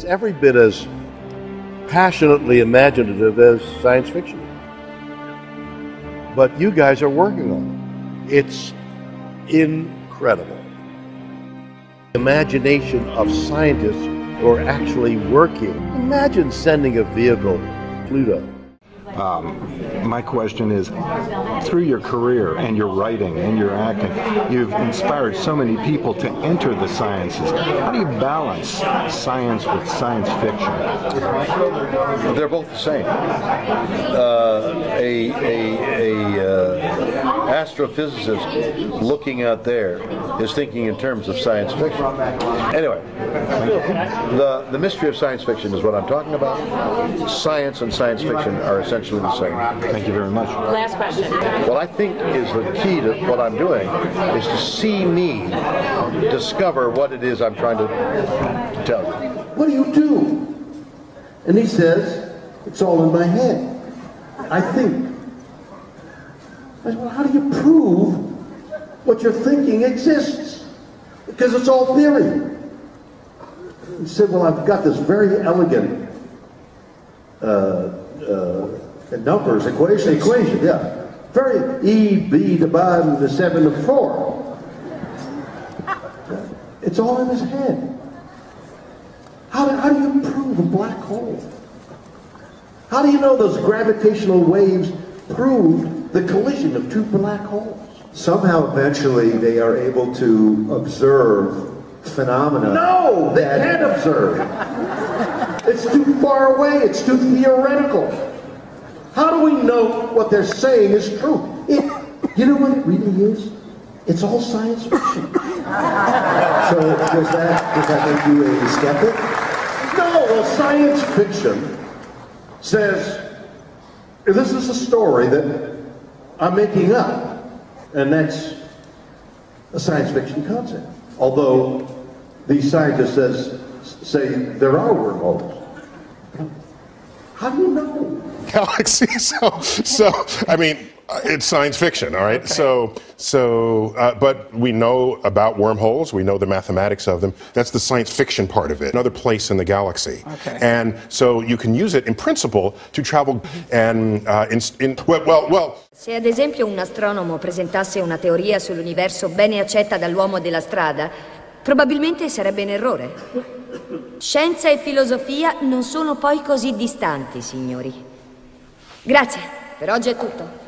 every bit as passionately imaginative as science fiction. But you guys are working on it. It's incredible. Imagination of scientists who are actually working. Imagine sending a vehicle to Pluto. Um, my question is through your career and your writing and your acting, you've inspired so many people to enter the sciences. How do you balance science with science fiction? They're both the same. Uh, a a, a uh, astrophysicist looking out there is thinking in terms of science fiction. Anyway, the the mystery of science fiction is what I'm talking about. Science and science fiction are essentially the same. Thank you very much. Last question. What I think is the key to what I'm doing is to see me discover what it is I'm trying to, to tell you. What do you do? And he says, it's all in my head. I think. I said, well, how do you prove what you're thinking exists? Because it's all theory. He said, well, I've got this very elegant uh, uh, numbers equation. Equation, yeah. Very E, B divided into 7 to 4. It's all in his head. How do, how do you prove a black hole? How do you know those gravitational waves proved the collision of two black holes? Somehow, eventually, they are able to observe phenomena. No, they can't observe. It's too far away. It's too theoretical. How do we know what they're saying is true? It, you know what it really is? It's all science fiction. So does that does that make you a skeptic? No, well, science fiction says this is a story that I'm making up, and that's a science fiction concept. Although these scientists says, say there are wormholes. How do you know? galaxy. So, so I mean, it's science fiction, all right. So, so, uh, but we know about wormholes. We know the mathematics of them. That's the science fiction part of it. Another place in the galaxy. Okay. And so you can use it in principle to travel and uh, in, in well, well, well. Se ad esempio un astronomo presentasse una teoria sull'universo bene accetta dall'uomo della strada, probabilmente sarebbe in errore. Scienza e filosofia non sono poi così distanti, signori. Grazie, per oggi è tutto.